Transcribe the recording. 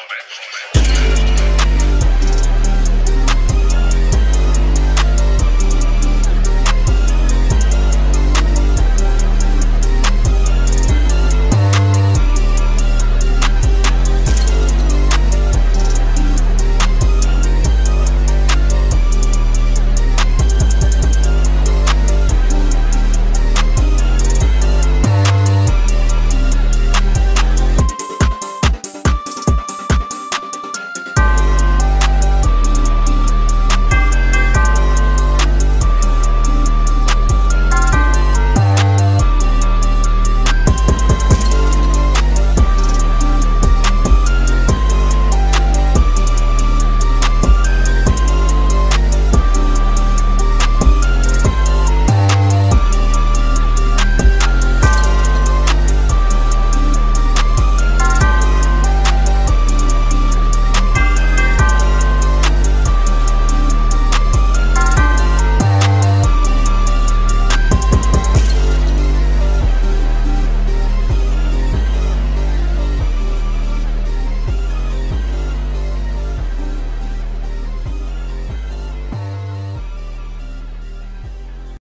Hold it.